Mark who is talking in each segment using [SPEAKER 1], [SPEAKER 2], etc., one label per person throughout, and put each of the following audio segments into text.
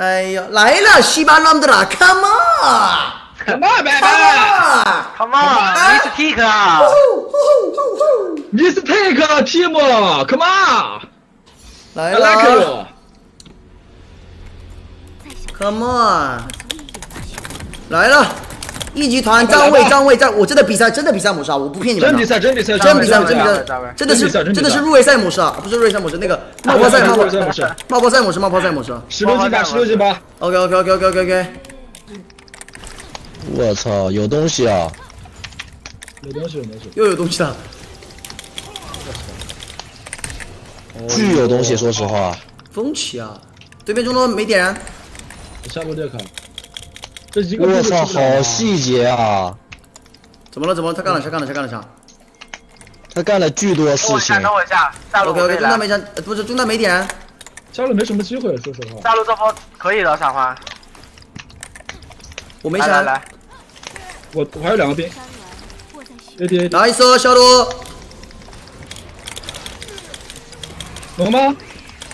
[SPEAKER 1] 哎呦，来了，西巴朗德拉，Come on，Come
[SPEAKER 2] on，拜
[SPEAKER 1] 拜
[SPEAKER 3] ，Come on，Miss Take 啊
[SPEAKER 2] ，Miss Take，Team，Come on，
[SPEAKER 1] 来了，Come on，来了。一级团张卫，张卫在，我真的比赛，真的比赛模式啊！我不骗你们。
[SPEAKER 2] 真比赛，真比赛，
[SPEAKER 1] 真比赛，真比赛，真的是，真的是入围赛模式啊！不是入围赛模式，那个冒泡赛，冒泡赛模式，冒泡赛模式，冒泡赛模式。
[SPEAKER 2] 十六级八，十六级八。
[SPEAKER 1] OK，OK，OK，OK，OK OK。
[SPEAKER 4] 我操，有东西啊！
[SPEAKER 2] 有东西，有东西。
[SPEAKER 1] 又有东西了。
[SPEAKER 4] 巨有东西，说实话。
[SPEAKER 1] 风起啊！对面中路没点燃。
[SPEAKER 2] 下路再看。
[SPEAKER 4] 我操，好细节啊！
[SPEAKER 1] 怎么了？怎么了？他干了啥？干了啥？干了啥？
[SPEAKER 4] 他干了巨多事情。
[SPEAKER 3] 等我一下，下路
[SPEAKER 1] OK OK，中单没枪，不是中单没点。
[SPEAKER 2] 下路没什么机会，说实话。
[SPEAKER 3] 下路这波可以的，闪花。
[SPEAKER 1] 我没枪。
[SPEAKER 3] 来，
[SPEAKER 2] 我我还有两个兵。AD，
[SPEAKER 1] 拿一手小路。
[SPEAKER 2] 能吗？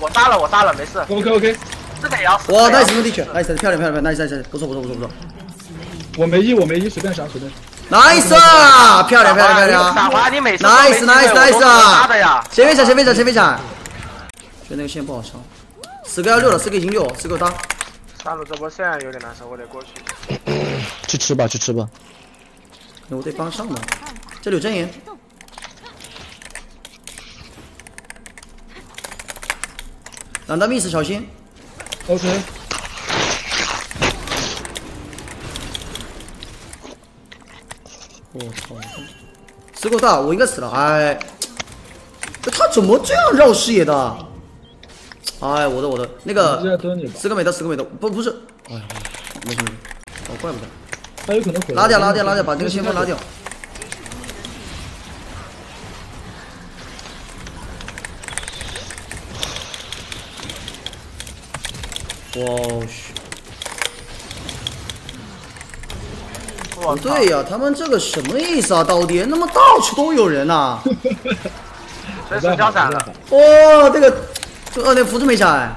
[SPEAKER 3] 我杀了，我杀了，没事。
[SPEAKER 2] OK OK。
[SPEAKER 1] 哇，那什么地区？nice，漂亮漂亮漂亮，nice nice，不错不错不错不错。
[SPEAKER 2] 我没一，我没一，随便杀随便。
[SPEAKER 1] nice，漂亮漂亮漂亮。
[SPEAKER 3] 傻华，你每次
[SPEAKER 1] nice nice nice？谁没闪谁没闪谁没闪？觉得那个线不好上。四个要六了，四个已经六，四个大。
[SPEAKER 3] 杀了这波线有点难受，我得过去。
[SPEAKER 4] 去吃吧，去吃吧。
[SPEAKER 1] 我得帮上嘛。这里有阵营。两道 miss，小心。
[SPEAKER 2] OK。
[SPEAKER 1] 我操！死狗大，我应该死了。哎，他怎么这样绕视野的？哎，我的我的那个十个美的，十个美的，不不是。哎呀，没事没事。哦，怪不得。
[SPEAKER 2] 他有可能
[SPEAKER 1] 拉掉拉掉拉掉，把这个先锋拉掉。我不对呀，他们这个什么意思啊？到底那么到处都有人呐？
[SPEAKER 3] 随时交闪了。
[SPEAKER 1] 哇，这个这二连扶持没下来。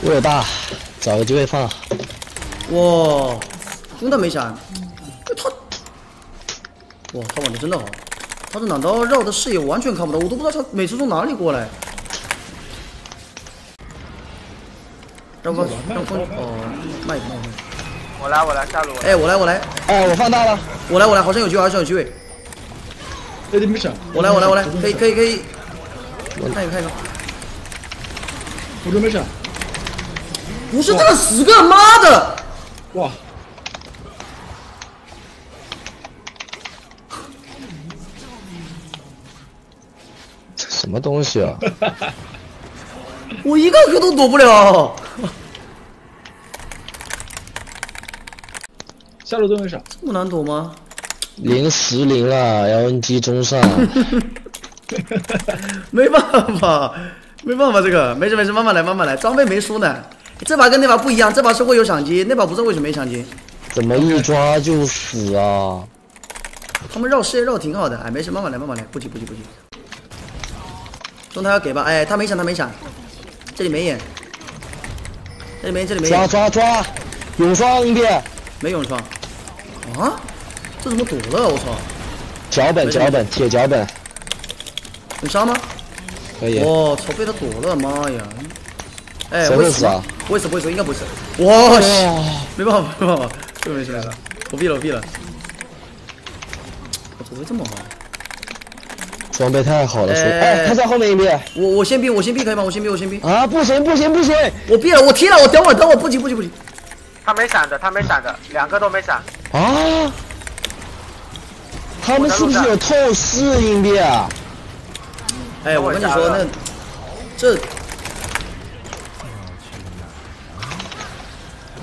[SPEAKER 4] 我有大，找个机会放。
[SPEAKER 1] 哇，真的没闪。他，哇，他玩的真的好。他这两刀绕的视野完全看不到，我都不知道他每次从哪里过来。让风，让风，哦，慢一点，慢一点。
[SPEAKER 3] 我来，我来下路。
[SPEAKER 1] 哎，我来，我来。
[SPEAKER 4] 哎，我放大了。
[SPEAKER 1] 我来，我来，好像有机会，好像有机会。
[SPEAKER 2] 哎，你没闪。
[SPEAKER 1] 我来，我来，我来，可以，可以，可以。我看一个，看一个。
[SPEAKER 2] 我准备闪。
[SPEAKER 1] 不是这个死个妈的！哇！
[SPEAKER 4] 什么东西啊！
[SPEAKER 1] 我一个个都躲不了。
[SPEAKER 2] 下路都没啥，
[SPEAKER 1] 这么难躲吗？
[SPEAKER 4] 零十零了，LNG 中上。
[SPEAKER 1] 没办法，没办法，这个没事没事，慢慢来慢慢来，装备没输呢。这把跟那把不一样，这把是会有赏金，那把不知道为什么没赏金。
[SPEAKER 4] 怎么一抓就死啊？
[SPEAKER 1] 他们绕视野绕挺好的，哎，没事，慢慢来慢慢来，不急不急不急。中他要给吧？哎，他没闪，他没闪，这里没眼，这里没，这里没。
[SPEAKER 4] 抓抓抓！永双兄弟，
[SPEAKER 1] 没永双。啊？这怎么躲了？我操！
[SPEAKER 4] 脚本脚本铁脚本。
[SPEAKER 1] 能杀吗？
[SPEAKER 4] 可以。
[SPEAKER 1] 我操！被他躲了，妈呀！哎，
[SPEAKER 4] 会死
[SPEAKER 1] 啊？不会死，不会死，应该不会死。哇塞！没办法，没办法，又没起来了，我毙了，我毙了。我怎么会这么好？
[SPEAKER 4] 装备太好了，哎，他在后面一边，
[SPEAKER 1] 我我先逼，我先逼可以吗？我先逼，我先逼。
[SPEAKER 4] 啊，不行不行不行，
[SPEAKER 1] 我逼了，我踢了，我等会等会不急不急不急。
[SPEAKER 3] 他没闪的，他没闪的，两个都没闪。
[SPEAKER 4] 啊？他们是不是有透视硬币啊？
[SPEAKER 1] 哎，我跟你说，那这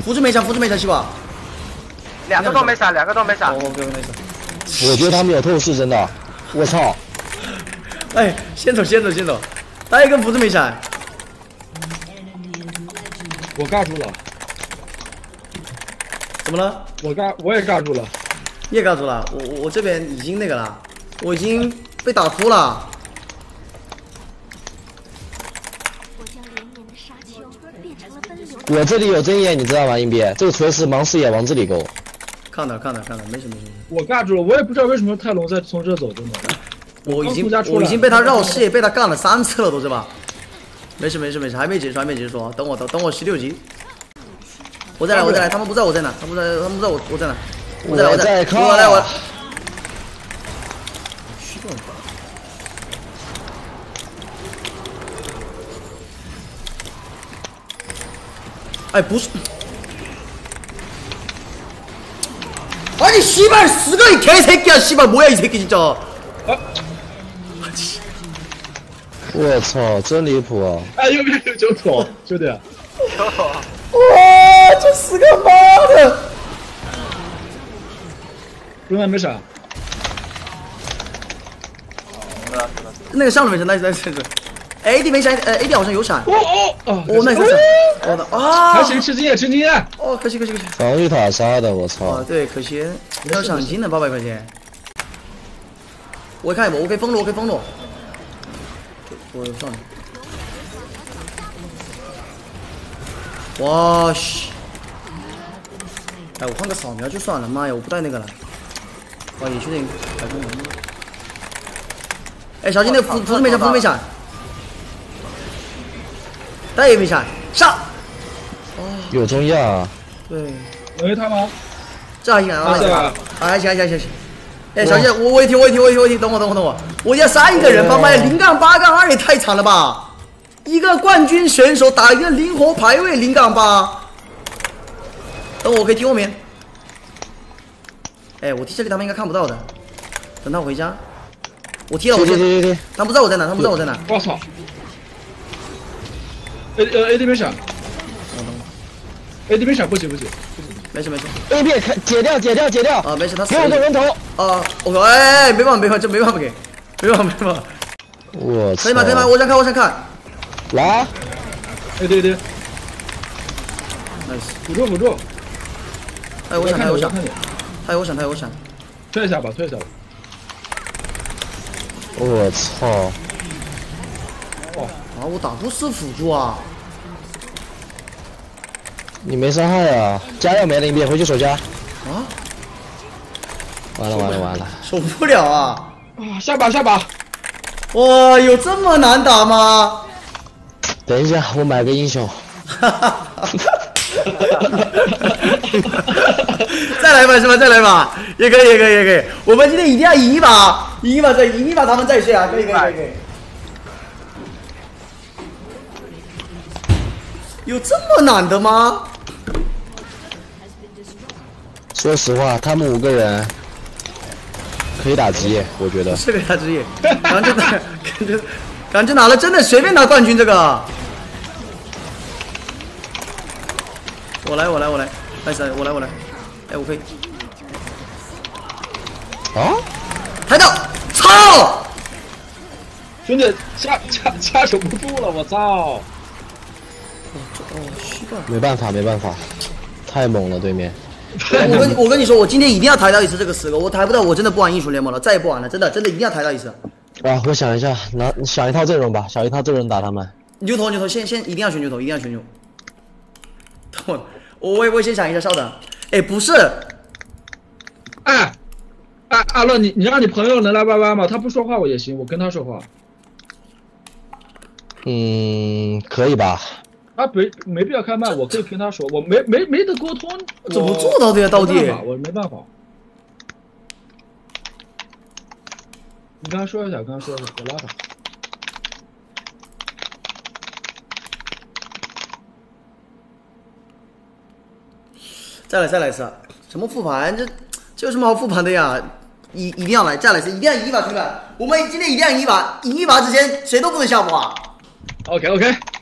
[SPEAKER 1] 扶持没闪，扶持没闪，是吧？
[SPEAKER 3] 两个都没闪，两个都没闪。
[SPEAKER 1] 哦，没事没
[SPEAKER 4] 事。我觉得他们有透视，真的。我操！
[SPEAKER 1] 哎，先走，先走，先走。还有一根斧子没闪。
[SPEAKER 2] 我尬住了。
[SPEAKER 1] 怎么了？
[SPEAKER 2] 我尬，我也尬住了。
[SPEAKER 1] 你也尬住了？我我这边已经那个了，我已经被打哭了。
[SPEAKER 4] 我这里有针眼，你知道吗？硬币，这个锤是盲视野，往这里勾。
[SPEAKER 1] 看到，看到，看到，没什么，没什么。
[SPEAKER 2] 我尬住了，我也不知道为什么泰隆在从这走的呢。
[SPEAKER 1] 我已经，我已经被他绕视野，被他干了三次了，都是吧？没事，没事，没事，还没结束，还没结束，等我，等等我十六级，我再来我再来，他们不知道我在哪，他们不知道他们不知道我我在哪，我在我在我来我。哎，不是！啊你西巴四个一开车给啊，西巴뭐야이새끼진짜
[SPEAKER 4] 我操，真离谱啊！
[SPEAKER 2] 哎，右边有九桶，兄弟。
[SPEAKER 1] 哇，这死个妈的！
[SPEAKER 2] 兄弟没闪。
[SPEAKER 1] 那个上路没事，那那那个。A D 没闪，呃 A D 好像有闪。
[SPEAKER 2] 哦哦哦！
[SPEAKER 1] 我没闪。我的啊！
[SPEAKER 2] 还行，吃经验，吃经验。
[SPEAKER 1] 哦，可惜可惜可惜。
[SPEAKER 4] 防御塔杀的，我操！
[SPEAKER 1] 啊，对，可惜没有赏金的八百块钱。我看一波，我可以封路，我可以封路。我上去。哇西！哎，我换个扫描就算了，妈呀，我不带那个了。哇，野区的改功能。哎，小心那个斧子没闪，符没闪。带也没闪，上。
[SPEAKER 4] 有中亚。
[SPEAKER 1] 对。
[SPEAKER 2] 喂他吗？
[SPEAKER 1] 这还行啊，还行，还行，行行行。哎，小心，我我也听，我也听，我也听，我也听，等我，等我，等我。我要三个人，他妈呀零杠八杠二也太惨了吧！一个冠军选手打一个灵活排位零杠八。等我，可以听后面。哎，我踢这里他们应该看不到的。等他回家。我踢了，我
[SPEAKER 4] 踢。
[SPEAKER 1] 他不知道我在哪，他不知道我在哪。
[SPEAKER 2] 我操！A 呃 A D 没闪，A D 没闪，不行不行，
[SPEAKER 1] 没事没事
[SPEAKER 4] ，A B 开解掉解掉解掉
[SPEAKER 1] 啊没事，他
[SPEAKER 4] 给我个人头
[SPEAKER 1] 啊，我靠哎没办法没办法，这没办法给，没办法没办法，
[SPEAKER 4] 我
[SPEAKER 1] 可以吗可以吗？我想看我想看，
[SPEAKER 4] 来
[SPEAKER 2] 哎对对
[SPEAKER 1] ，nice，
[SPEAKER 2] 辅助辅助，
[SPEAKER 1] 哎我想他有闪，他有闪他有闪，
[SPEAKER 2] 退一下吧退一下吧，
[SPEAKER 4] 我操。
[SPEAKER 1] 啊！我打不死辅助啊！
[SPEAKER 4] 你没伤害啊？加药没了，你别回去守家。
[SPEAKER 1] 啊！
[SPEAKER 4] 完了完了完了！
[SPEAKER 1] 守不了啊！
[SPEAKER 2] 啊！下把下把！
[SPEAKER 1] 哇，有这么难打吗？
[SPEAKER 4] 等一下，我买个英雄。哈哈哈哈
[SPEAKER 1] 哈哈！再来吧，是吧？再来吧，也可以，也可以，也可以。我们今天一定要赢一把，赢一把再赢一把，他们再睡啊！可以，可以，可以。有这么难的吗？
[SPEAKER 4] 说实话，他们五个人可以打职业，我觉得。
[SPEAKER 1] 是可以打职业，感觉感觉感觉拿了真的随便拿冠军这个。我来我来我来，来谁？我来我来，哎我可以。
[SPEAKER 4] 啊？
[SPEAKER 1] 抬到，操！
[SPEAKER 2] 兄弟，掐掐掐守不住了，我操！
[SPEAKER 1] 哦，
[SPEAKER 4] 没办法，没办法，太猛了对面。
[SPEAKER 1] 我跟我跟你说，我今天一定要抬到一次这个十个，我抬不到，我真的不玩英雄联盟了，再也不玩了，真的真的一定要抬到一次。
[SPEAKER 4] 啊，我想一下，拿想一套阵容吧，想一套阵容打他们。
[SPEAKER 1] 牛头牛头，先先一定要选牛头，一定要选牛。等我，我我先想一下，稍等。哎，不是，
[SPEAKER 2] 哎，哎阿乐，你你让你朋友能来 YY 吗？他不说话我也行，我跟他说话。
[SPEAKER 4] 嗯，可以吧？
[SPEAKER 2] 他没没必要开麦，我可以跟他说，我没没没得沟通，
[SPEAKER 1] 怎么做到的呀？到底
[SPEAKER 2] 我没办法。你跟他说一下，跟他说一下，我拉他。
[SPEAKER 1] 再来再来一次，什么复盘？这这有什么好复盘的呀？一一定要来，再来一次，一定要赢一把，兄弟们！我们今天一定要赢一把，赢一把之前谁都不能下播啊
[SPEAKER 2] ！OK OK。